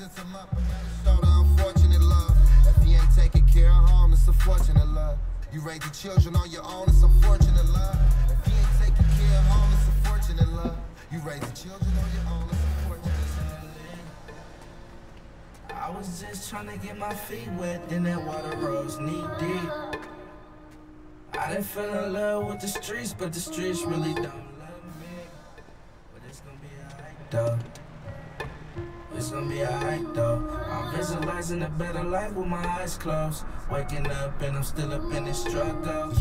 him up, I gotta show the unfortunate love. If he ain't taking care of home, it's unfortunate love. You raise your children on your own, it's unfortunate love. If he ain't taking care of home, it's unfortunate love. You raise your children on your own, it's unfortunate I was just trying to get my feet wet, then that water rose knee deep. I didn't fell in love with the streets, but the streets really don't love me. But it's gonna be alright though. It's gonna be alright though. I'm visualizing a better life with my eyes closed. Waking up and I'm still up in this struggle.